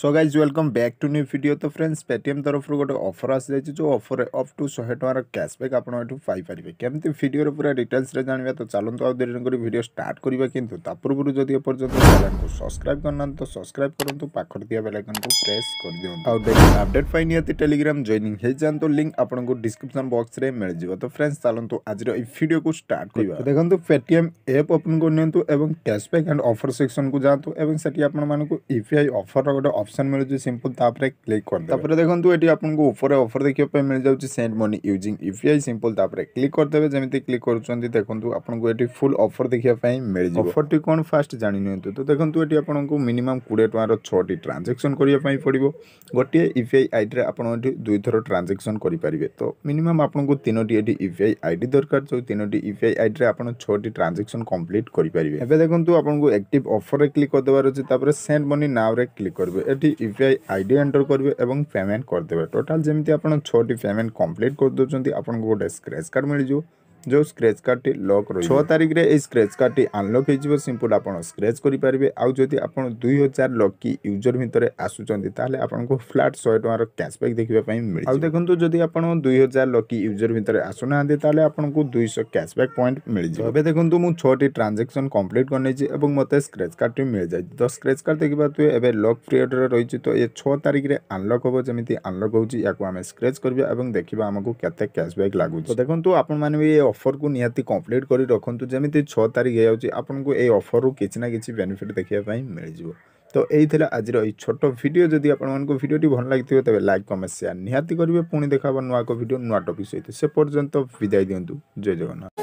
so guys welcome back to new video তো friends Paytm তরফর গোটে অফর আসিଯାଇଛି ଯେଉଁ ଅଫରରେ ଅପ୍ ଟୁ ଶହେ ଟଙ୍କାର କ୍ୟାସବ୍ୟାକ୍ ଆପଣ ଏଠୁ ପାଇପାରିବେ କେମିତି ଭିଡ଼ିଓରେ ପୁରା ଡିଟେଲ୍ସରେ ଜାଣିବା ତ ଚାଲନ୍ତୁ ଆଉ ଦେରି କରି ଭିଡ଼ିଓ ଷ୍ଟାର୍ଟ କରିବା କିନ୍ତୁ ତା ପୂର୍ବରୁ ଯଦି ଏପର୍ଯ୍ୟନ୍ତ ଚ୍ୟାନେଲକୁ ସବସ୍କ୍ରାଇବ୍ କରିନାହାନ୍ତି ତ ସବସ୍କ୍ରାଇବ୍ କରନ୍ତୁ ପାଖରେ ଥିବା ବେଲାଇକନ୍କୁ ପ୍ରେସ୍ କରିଦିଅନ୍ତୁ ଆଉ ଡେଲି ଅପଡେଟ୍ ପାଇଁ ନିହାତି ଟେଲିଗ୍ରାମ ଜଏନିଂ ହେଇଯାଆନ୍ତୁ ଲିଙ୍କ୍ ଆପଣଙ୍କୁ ଡିସ୍କ୍ରିପ୍ସନ୍ ବକ୍ସରେ ମିଳିଯିବ ତ ଫ୍ରେଣ୍ଡସ୍ ଚାଲନ୍ତୁ ଆଜିର ଏହି ଭିଡ଼ିଓକୁ ଷ୍ଟାର୍ଟ କରିବା ଦେଖନ୍ତୁ ପେଟିଏମ୍ ଆପ୍ ଓପନ୍ କରିନିଅନ୍ତୁ ଏବଂ କ୍ୟାସବ୍ୟାକ୍ ଆଣ୍ଡ ଅଫର ସେକ୍ସନକୁ ଯାଆନ୍ତୁ ଏବଂ ସେଠି ଆପଣମାନଙ୍କୁ ୟୁପିଆଇ ଅଫରର ଗୋଟେ ଅପସନ୍ ମିଳୁଛି ସିମ୍ପଲ୍ ତାପରେ କ୍ଲିକ୍ କରିଦେବେ ତାପରେ ଦେଖନ୍ତୁ ଏଠି ଆପଣଙ୍କୁ ଉପରେ ଅଫର୍ ଦେଖିବା ପାଇଁ ମିଳିଯାଉଛି send money using U P I simple ତାପରେ କ୍ଲିକ୍ କରିଦେବେ ଯେମିତି କ୍ଲିକ୍ କରୁଛନ୍ତି ଦେଖନ୍ତୁ ଆପଣଙ୍କୁ ଏଠି ଫୁଲ୍ ଅଫର୍ ଦେଖିବା ପାଇଁ ମିଳିଯିବ ଅଫର୍ଟି କ'ଣ ଫାଷ୍ଟ ଜାଣିନିଅନ୍ତୁ ତ ଦେଖନ୍ତୁ ଏଠି ଆପଣଙ୍କୁ ମିନିମମ୍ କୋଡ଼ିଏ ଟଙ୍କାର ଛଅଟି ଟ୍ରାଞ୍ଜାକ୍ସନ୍ କରିବା ପାଇଁ ପଡ଼ିବ ଗୋଟିଏ ୟୁ ପି ଆଇ ଆଇଡ଼ିରେ ଆପଣ ଏଠି ଦୁଇଥର ଟ୍ରାଞ୍ଜାକ୍ସନ୍ କରିପାରିବେ ତ ମିନିମମ୍ ଆପଣଙ୍କୁ ତିନୋଟି ଏଠି ୟୁ ପି ଆଇ ଆଇଡ଼ି ଦରକାର ଯେଉଁ ତିନୋଟି ୟୁ ପି ଆଇ ଆଇଡ଼ିରେ ଆପଣ ଛଅଟି ଟ୍ରାଞ୍ଜାକ୍ସନ୍ କମ୍ପ୍ଲିଟ୍ କରିପାରିବେ ଏବେ ଦେଖନ୍ତୁ ଆପଣଙ୍କୁ ଆକ୍ଟିଭ୍ ଅଫର୍ରେ କ୍ଲିକ୍ କରିଦେବାର ଅଛି ତାପରେ ସେଣ୍ଡ ମନି ନାଓରେ କ୍ଲିକ୍ କରିବେ ଏଠି U P I ID enter କରିବେ ଏବଂ ପେମେଣ୍ଟ କରିଦେବେ ଟୋଟାଲ୍ ଯେମିତି ଆପଣ ଛଅଟି ପେମେଣ୍ଟ କମ୍ପ୍ଲିଟ୍ କରିଦେଉଛନ୍ତି ଆପଣଙ୍କୁ ଗୋଟେ ସ୍କ୍ରାଚ୍ କାର୍ଡ଼ ମିଳିଯିବ जो स्क्रेच कार्डটি লক রয়েছে ছ তারিখে এই স্ক্রেচ কার্ডটি আনলক হয়ে সিম্পল আপনার স্ক্রেচ করে পারবে আদি আপনার দুই হাজার লকি ইউজর ভিতরে আসুচার তাহলে আপনার ফ্ল্যাট শহে টাকার ক্যাশব্যাক দেখা মিলে আউ দেখুন যদি আপনার দুই হাজার লকি ইউজর ভিতরে আসু না তাহলে আপনার দুইশ ক্যাশব্যাক পয়েন্ট মিলে এবে দেখুন মু ছটি ট্রানজাকশন কমপ্লিট করেছি এবং মতো স্ক্রেচ কার্ডটি মিলে যাই তো স্ক্রেচ কার্ড দেখবা তুই এবে লক পিরিয়ডরে রয়েছে তো এ ছ তারিখে আনলক হব যেমি আনলক হচ্ছে ইয়াকে আমি স্ক্রেচ করবা এবং দেখা আমাকে কেতে ক্যাশব্যাক লাগুছে দেখুন আপনার মানে ଅଫରକୁ ନିହାତି କମ୍ପ୍ଲିଟ୍ କରି ରଖନ୍ତୁ ଯେମିତି ଛଅ ତାରିଖ ହେଇଯାଉଛି ଆପଣଙ୍କୁ ଏଇ ଅଫରରୁ କିଛି ନା କିଛି ବେନିଫିଟ୍ ଦେଖିବା ପାଇଁ ମିଳିଯିବ ତ ଏଇ ଥିଲା ଆଜିର ଏଇ ଛୋଟ ଭିଡ଼ିଓ ଯଦି ଆପଣମାନଙ୍କୁ ଭିଡ଼ିଓଟି ଭଲ ଲାଗିଥିବ ତେବେ ଲାଇକ୍ କମେଣ୍ଟ ସେୟାର ନିହାତି କରିବେ ପୁଣି ଦେଖାହେବ ନୂଆ ଏକ ଭିଡ଼ିଓ ନୂଆ ଟପିକ୍ ସହିତ ସେ ପର୍ଯ୍ୟନ୍ତ ବିଦାୟ ଦିଅନ୍ତୁ ଜୟ ଜଗନ୍ନାଥ